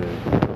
Saturday.